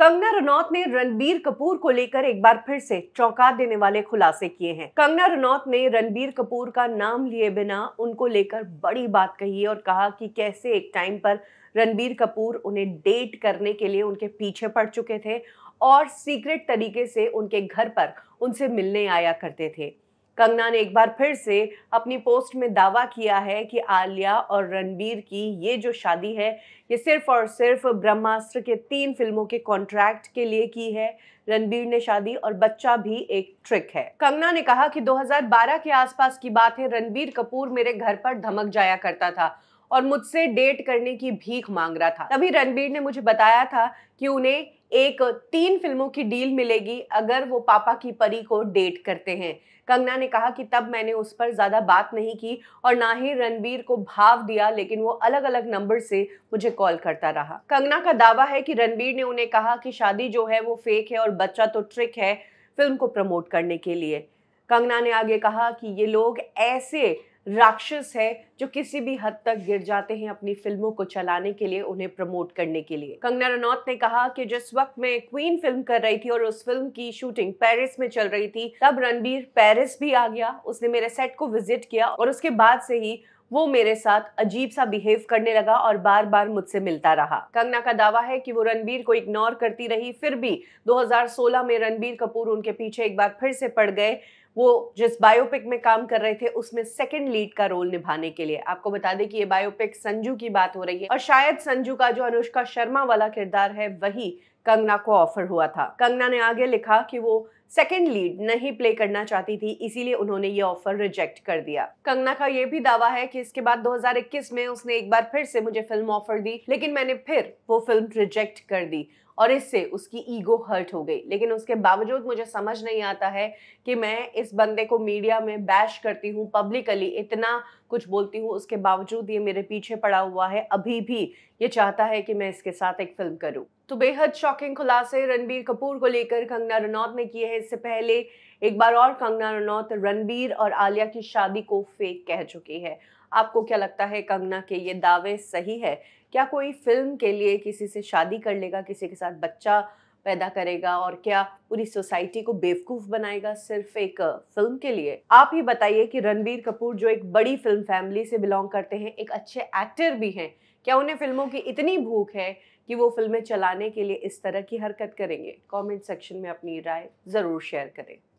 कंगना रनौत ने रणबीर कपूर को लेकर एक बार फिर से चौंका देने वाले खुलासे किए हैं। कंगना रनौत ने रणबीर कपूर का नाम लिए बिना उनको लेकर बड़ी बात कही और कहा कि कैसे एक टाइम पर रणबीर कपूर उन्हें डेट करने के लिए उनके पीछे पड़ चुके थे और सीक्रेट तरीके से उनके घर पर उनसे मिलने आया करते थे। कंगना ने एक बार फिर से अपनी पोस्ट में दावा किया है कि आलिया और रणबीर की ये जो शादी है, ये सिर्फ़ और सिर्फ़ ब्रह्मास्त्र के तीन फ़िल्मों के कॉन्ट्रैक्ट के लिए की है। रणबीर ने शादी और बच्चा भी एक ट्रिक है। कंगना ने कहा कि 2012 के आसपास की बात है, रणबीर कपूर मेरे घर पर धमक जाया करता था। और मुझसे डेट करने की भीख मांग रहा था। तभी रणबीर ने मुझे बताया था कि उन्हें एक तीन फ़िल्मों की डील मिलेगी अगर वो पापा की परी को डेट करते हैं। कंगना ने कहा कि तब मैंने उस पर ज़्यादा बात नहीं की और ना ही रणबीर को भाव दिया, लेकिन वो अलग अलग नंबर से मुझे कॉल करता रहा। कंगना का दावा है कि रणबीर ने उन्हें कहा कि शादी जो है वो फेक है और बच्चा तो ट्रिक है फ़िल्म को प्रमोट करने के लिए। कंगना ने आगे कहा कि ये लोग ऐसे राक्षस है जो किसी भी हद तक गिर जाते हैं अपनी फ़िल्मों को चलाने के लिए, उन्हें प्रमोट करने के लिए। कंगना रनौत ने कहा कि जिस वक्त मैं क्वीन फ़िल्म कर रही थी और उस फ़िल्म की शूटिंग पेरिस में चल रही थी, तब रणबीर पेरिस भी आ गया। उसने मेरे सेट को विज़िट किया और उसके बाद से ही वो मेरे साथ अजीब सा बिहेव करने लगा और बार बार मुझसे मिलता रहा। कंगना का दावा है कि वो रणबीर को इग्नोर करती रही, फिर भी 2016 में रणबीर कपूर उनके पीछे एक बार फिर से पड़ गए। वो जिस बायोपिक में काम कर रहे थे, उसमें सेकंड लीड का रोल निभाने के लिए। आपको बता दें कि ये बायोपिक संजू की बात हो रही है और शायद संजू का जो अनुष्का शर्मा वाला किरदार है, वही कंगना को ऑफ़र हुआ था। कंगना ने आगे लिखा कि वो सेकेंड लीड नहीं प्ले करना चाहती थी, इसीलिए उन्होंने ये ऑफ़र रिजेक्ट कर दिया। कंगना का ये भी दावा है कि इसके बाद 2021 में उसने एक बार फिर से मुझे फ़िल्म ऑफ़र दी, लेकिन मैंने फिर वो फ़िल्म रिजेक्ट कर दी। और इससे उसकी ईगो हर्ट हो गई। लेकिन उसके बावजूद मुझे समझ नहीं आता है कि मैं इस बंदे को मीडिया में बैश करती हूँ पब्लिकली इतना कुछ बोलती हूँ, उसके बावजूद ये मेरे पीछे पड़ा हुआ है। अभी भी ये चाहता है कि मैं इसके साथ एक फ़िल्म करूँ। तो बेहद शॉकिंग खुलासे रणबीर कपूर को लेकर कंगना रनौत ने किए हैं। इससे पहले एक बार और कंगना रनौत, रणबीर और आलिया की शादी को फेक कह चुकी है। आपको क्या लगता है कंगना के ये दावे सही है? क्या कोई फ़िल्म के लिए किसी से शादी कर लेगा, किसी के साथ बच्चा पैदा करेगा और क्या पूरी सोसाइटी को बेवकूफ़ बनाएगा सिर्फ़ एक फ़िल्म के लिए? आप ही बताइए कि रणबीर कपूर, जो एक बड़ी फ़िल्म फैमिली से बिलोंग करते हैं, एक अच्छे एक्टर भी हैं, क्या उन्हें फ़िल्मों की इतनी भूख है कि वो फ़िल्में चलाने के लिए इस तरह की हरकत करेंगे? कमेंट सेक्शन में अपनी राय ज़रूर शेयर करें।